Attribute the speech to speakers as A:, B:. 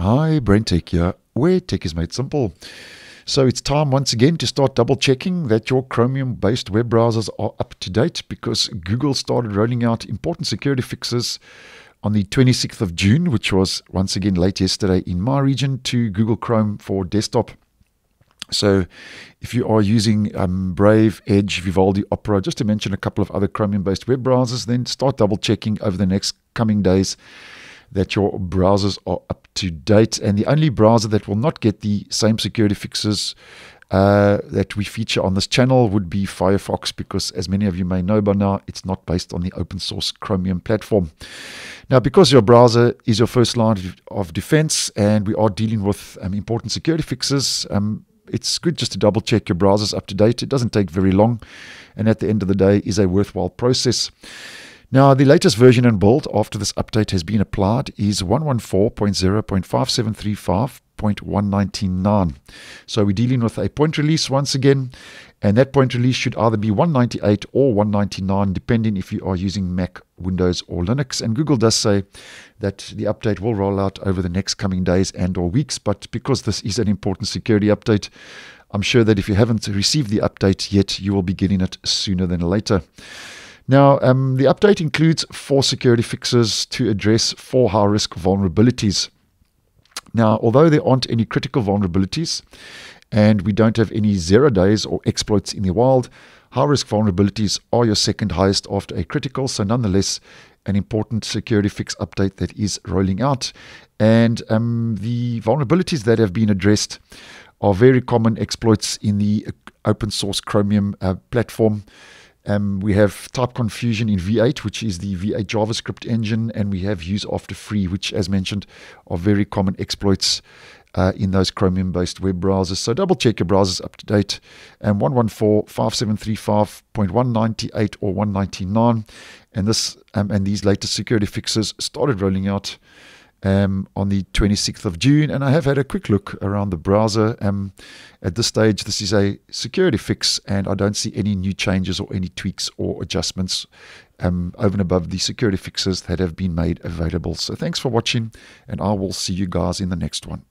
A: Hi, BrenTech here, where tech is made simple. So it's time once again to start double checking that your Chromium based web browsers are up to date because Google started rolling out important security fixes on the 26th of June, which was once again late yesterday in my region, to Google Chrome for desktop. So, if you are using um, Brave, Edge, Vivaldi, Opera, just to mention a couple of other Chromium based web browsers, then start double checking over the next coming days that your browsers are up to date. And the only browser that will not get the same security fixes uh, that we feature on this channel would be Firefox, because as many of you may know by now, it's not based on the open source Chromium platform. Now, because your browser is your first line of defense and we are dealing with um, important security fixes, um, it's good just to double check your browser's up to date. It doesn't take very long, and at the end of the day, is a worthwhile process. Now, the latest version and build after this update has been applied is 114.0.5735.199. So we're dealing with a point release once again, and that point release should either be 198 or 199, depending if you are using Mac, Windows, or Linux. And Google does say that the update will roll out over the next coming days and or weeks, but because this is an important security update, I'm sure that if you haven't received the update yet, you will be getting it sooner than later. Now, um, the update includes four security fixes to address four high risk vulnerabilities. Now, although there aren't any critical vulnerabilities and we don't have any zero days or exploits in the wild, high risk vulnerabilities are your second highest after a critical, so nonetheless, an important security fix update that is rolling out. And um, the vulnerabilities that have been addressed are very common exploits in the open source Chromium uh, platform. Um, we have type confusion in V8, which is the V8 JavaScript engine, and we have use after free, which, as mentioned, are very common exploits uh, in those Chromium based web browsers. So double check your browsers up to date. And 114.5735.198 or 199. And this um, and these latest security fixes started rolling out um, on the 26th of June, and I have had a quick look around the browser. Um, at this stage, this is a security fix, and I don't see any new changes or any tweaks or adjustments um, over and above the security fixes that have been made available. So, thanks for watching, and I will see you guys in the next one.